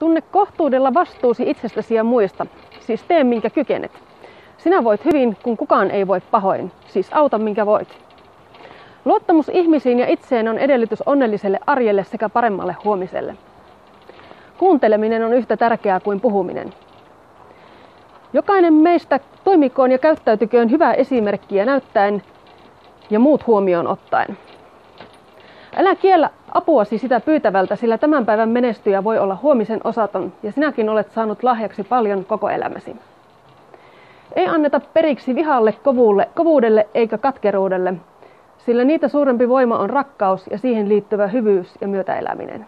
Tunne kohtuudella vastuusi itsestäsi ja muista, siis tee minkä kykenet. Sinä voit hyvin, kun kukaan ei voi pahoin, siis auta minkä voit. Luottamus ihmisiin ja itseen on edellytys onnelliselle arjelle sekä paremmalle huomiselle. Kuunteleminen on yhtä tärkeää kuin puhuminen. Jokainen meistä toimikoon ja käyttäytyköön hyvää esimerkkiä näyttäen ja muut huomioon ottaen. Älä kiellä apuasi sitä pyytävältä, sillä tämän päivän menestyjä voi olla huomisen osaton ja sinäkin olet saanut lahjaksi paljon koko elämäsi. Ei anneta periksi vihalle, kovuulle, kovuudelle eikä katkeruudelle, sillä niitä suurempi voima on rakkaus ja siihen liittyvä hyvyys ja myötäeläminen.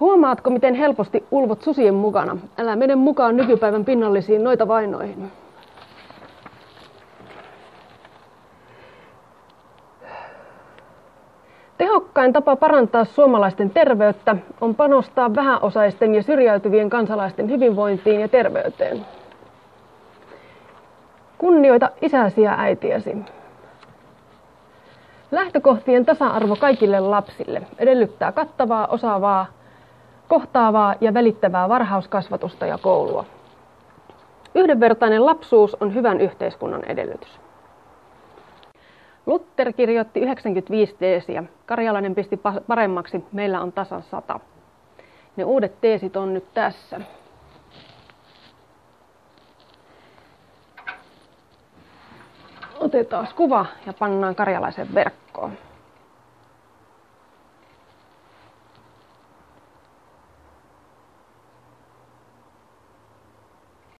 Huomaatko, miten helposti ulvot susien mukana? Älä mene mukaan nykypäivän pinnallisiin noita vainoihin. Tehokkain tapa parantaa suomalaisten terveyttä on panostaa vähäosaisten ja syrjäytyvien kansalaisten hyvinvointiin ja terveyteen. Kunnioita isäsi ja äitiäsi. Lähtökohtien tasa-arvo kaikille lapsille edellyttää kattavaa, osaavaa, kohtaavaa ja välittävää varhauskasvatusta ja koulua. Yhdenvertainen lapsuus on hyvän yhteiskunnan edellytys. Luther kirjoitti 95 teesiä. Karjalainen pisti paremmaksi. Meillä on tasan sata. Ne uudet teesit on nyt tässä. Otetaan kuva ja pannaan karjalaisen verkkoon.